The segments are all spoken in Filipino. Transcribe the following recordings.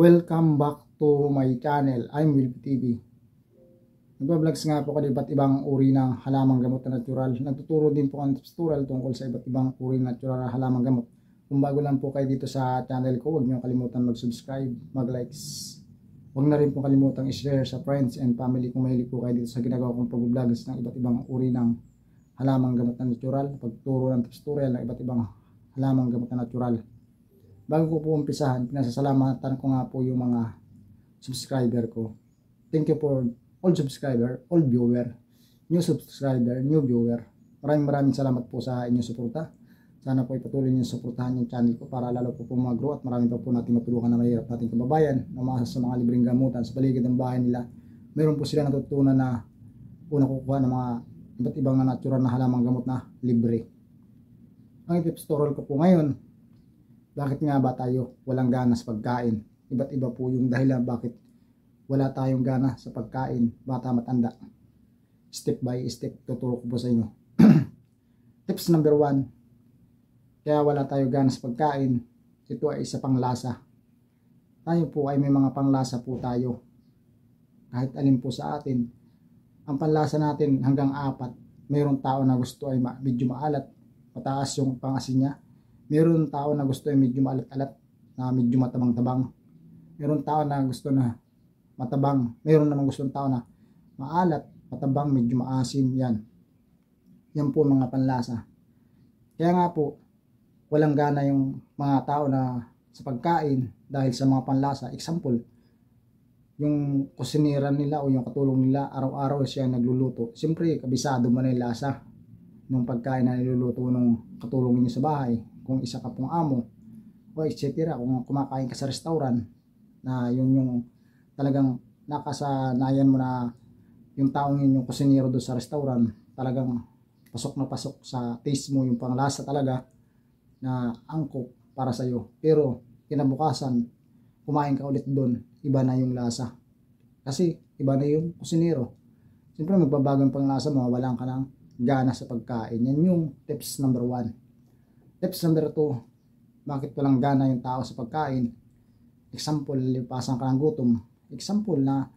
Welcome back to my channel. I'm Will TV. Nagbablog nga po kasi iba't ibang uri ng halamang gamot na natural. Nagtuturo din po ang tutorial tungkol sa iba't ibang uri ng natural na halamang gamot. Kung bago lang po kayo dito sa channel ko, huwag niyo kalimutan mag-subscribe, mag-likes. Huwag na rin po kalimutan i-share sa friends and family kung mahilig po kayo dito sa ginagawa kong pag-vlogs ng iba't ibang uri ng halamang gamot na natural. Pagturo ng tutorial ng iba't ibang halamang gamot na natural. Bago ko po umpisahan, pinasasalamatan ko nga po yung mga subscriber ko. Thank you for all subscriber, all viewer, new subscriber, new viewer. Maraming maraming salamat po sa inyong suporta. Sana po ipatuloy niyo suportahan yung channel ko para lalo po po mag-grow at marami pa po natin matulungan na mahirap nating kababayan na mga sa mga libreng gamutan sa paligid ng bahay nila. Meron po sila natutunan na una kukuha ng mga iba't ibang natural na halamang gamot na libre. Ang tips tutorial ko po ngayon, bakit nga ba tayo walang gana sa pagkain? Iba't iba po yung dahilan bakit wala tayong gana sa pagkain, bata matanda. Step by step, tuturo ko po sa inyo. Tips number one, kaya wala tayo gana sa pagkain, ito ay isa pang lasa. Tayo po ay may mga panglasa po tayo. Kahit alin po sa atin, ang panlasa natin hanggang apat, mayroong tao na gusto ay medyo maalat, mataas yung pangasin niya, Meron tao na gusto ay medyo maalat-alat na medyo matabang-tabang. Meron tao na gusto na matabang. Meron namang gusto ng tao na maalat, matabang, medyo maasim. Yan. Yan po mga panlasa. Kaya nga po, walang gana yung mga tao na sa pagkain dahil sa mga panlasa. Example, yung kusinira nila o yung katulong nila, araw-araw siya nagluluto. Siyempre, kabisado man yung lasa ng pagkain na niluluto ng katulong niyo sa bahay kung isa ka pong amo o etc. Kung kumakain ka sa restaurant na yun yung talagang nakasanayan mo na yung taong yun yung kusinero doon sa restaurant talagang pasok na pasok sa taste mo yung panglasa talaga na angkop para sa iyo. Pero kinabukasan kumain ka ulit doon, iba na yung lasa. Kasi iba na yung kusinero. Siyempre magbabago yung panglasa mo, walang ka ng gana sa pagkain. Yan yung tips number one. Tips number 2, bakit walang gana yung tao sa pagkain? Example, lipasan ka ng gutom. Example na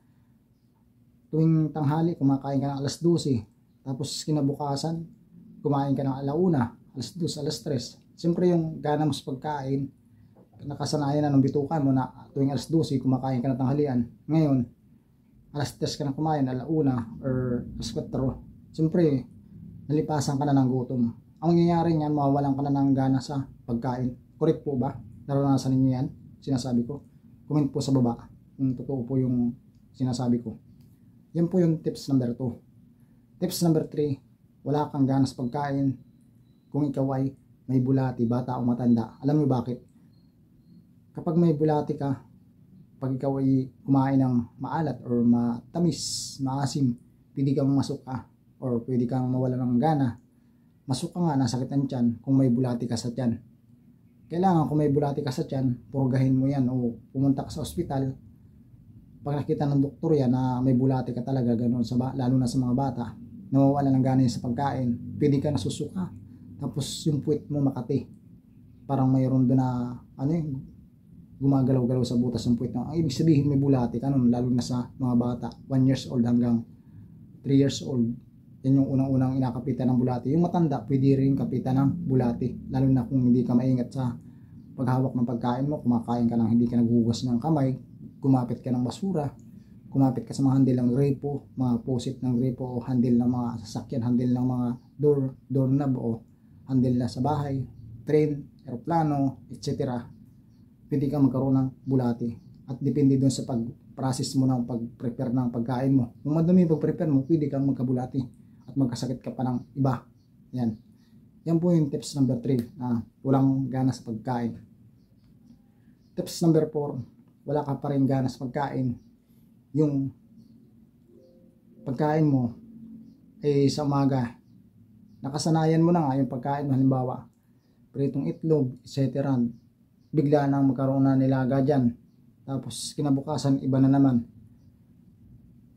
tuwing tanghali kumakain ka ng alas 12, tapos kinabukasan kumain ka ng alauna, alas 2, alas 3. Siyempre yung gana mo sa pagkain, nakasanayan na ng bitukan mo na tuwing alas 12 kumakain ka ng tanghalian. Ngayon, alas 3 ka na kumain, alauna or alas 4. Siyempre, nalipasan ka na ng gutom ang mangyayari niyan, mawawalan ka na ng gana sa pagkain. Correct po ba? Naranasan ninyo yan? Sinasabi ko. Comment po sa baba kung totoo po yung sinasabi ko. Yan po yung tips number 2. Tips number 3, wala kang gana sa pagkain kung ikaw ay may bulati, bata o matanda. Alam niyo bakit? Kapag may bulati ka, pag ikaw ay kumain ng maalat or matamis, maasim, pwede kang masuka or pwede kang mawala ng gana masuk ka nga, nasakit ang tiyan kung may bulati ka sa tiyan. Kailangan kung may bulati ka sa tiyan, purgahin mo yan o pumunta ka sa ospital. Pag nakita ng doktor yan na may bulati ka talaga, ganun sa, lalo na sa mga bata, nawawala ng gana sa pagkain, pwede ka nasusuka. Tapos yung puwit mo makati. Parang mayroon doon na, ano yung gumagalaw-galaw sa butas ng puwit. Ang ibig sabihin may bulati ka nun, lalo na sa mga bata, 1 years old hanggang 3 years old yan yung unang-unang inakapitan ng bulati. Yung matanda, pwede rin kapitan ng bulati. Lalo na kung hindi ka maingat sa paghawak ng pagkain mo, kumakain ka lang hindi ka naghugas ng kamay, kumapit ka ng basura, kumapit ka sa mga handle ng gripo, mga posit ng gripo o handle ng mga sasakyan, handle ng mga door, doorknob o handle na sa bahay, train, aeroplano, etc. Pwede ka magkaroon ng bulati. At depende doon sa pag-process mo ng pag-prepare ng pagkain mo. Kung madumi pag-prepare mo, pwede kang magkabulati at magkasakit ka pa ng iba. Yan. Yan po yung tips number 3 na walang gana sa pagkain. Tips number 4, wala ka pa rin gana sa pagkain. Yung pagkain mo ay sa umaga, nakasanayan mo na nga yung pagkain mo, halimbawa, pritong itlog, etc. Bigla nang magkaroon na nilaga dyan. Tapos kinabukasan, iba na naman.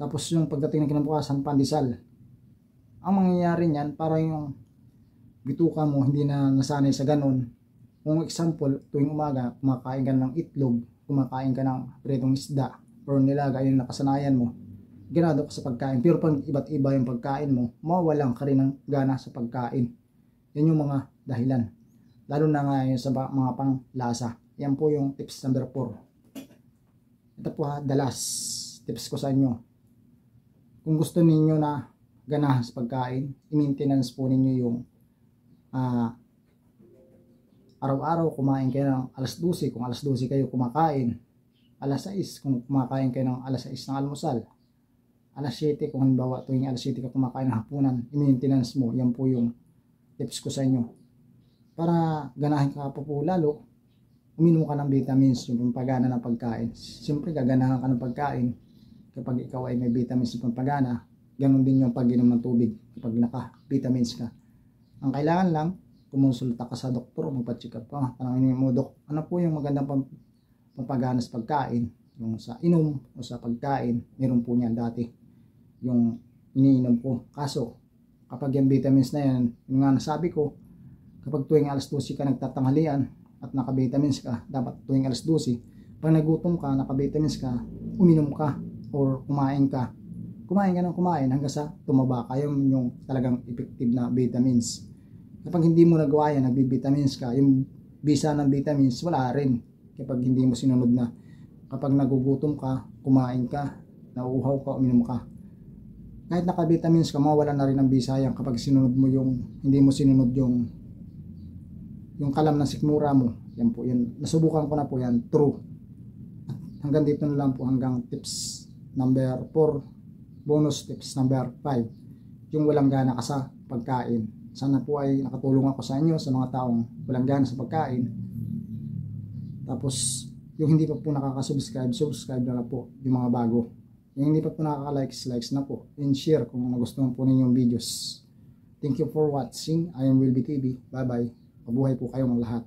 Tapos yung pagdating ng kinabukasan, pandesal ang mangyayari niyan para yung bituka mo hindi na nasanay sa ganun Kung example, tuwing umaga, kumakain ka ng itlog, kumakain ka ng pritong isda, or nilaga yung nakasanayan mo, ganado ka sa pagkain. Pero pag iba't iba yung pagkain mo, mawawalan ka rin ng gana sa pagkain. Yan yung mga dahilan. Lalo na nga yun sa mga panglasa. Yan po yung tips number 4. Ito po ha, last tips ko sa inyo. Kung gusto ninyo na ganahan sa pagkain, i-maintenance po ninyo yung ah, araw-araw kumain kayo ng alas 12 kung alas 12 kayo kumakain alas 6 kung kumakain kayo ng alas 6 ng almusal alas 7 kung halimbawa tuwing alas 7 ka kumakain ng hapunan i-maintenance mo. Yan po yung tips ko sa inyo. Para ganahin ka po po lalo uminom ka ng vitamins yung pampagana ng pagkain. Siyempre gaganahan ka ng pagkain kapag ikaw ay may vitamins na pampagana ganun din yung pag-inom ng tubig kapag naka vitamins ka ang kailangan lang kumonsulta ka sa doktor, magpa-check up ka. Tanongin mo, dok, ano po yung magandang pam- pampagana sa pagkain? Yung sa inom o sa pagkain, meron po niyan dati. Yung iniinom ko. Kaso, kapag yung vitamins na yan, yung nga nasabi ko, kapag tuwing alas 12 ka nagtatanghalian at naka-vitamins ka, dapat tuwing alas 12, pag nagutom ka, naka-vitamins ka, uminom ka or kumain ka. Kumain ka ng kumain hanggang sa tumaba ka. Yung, yung talagang effective na vitamins. Kapag hindi mo nagawa yan, nagbi-vitamins ka, yung bisa ng vitamins, wala rin. Kapag hindi mo sinunod na. Kapag nagugutom ka, kumain ka, nauuhaw ka, uminom ka. Kahit naka-vitamins ka, mawala na rin ang bisa yan kapag sinunod mo yung, hindi mo sinunod yung yung kalam ng sikmura mo. Yan po, yan. Nasubukan ko na po yan. True. Hanggang dito na lang po hanggang tips number 4. Bonus tips number 5. Yung walang gana ka sa pagkain. Sana po ay nakatulong ako sa inyo sa mga taong walang gana sa pagkain. Tapos, yung hindi pa po nakaka-subscribe, subscribe na lang po yung mga bago. Yung hindi pa po nakaka-likes, likes na po. And share kung nagustuhan po ninyo yung videos. Thank you for watching. I am Wilby TV. Bye-bye. Mabuhay po kayong lahat.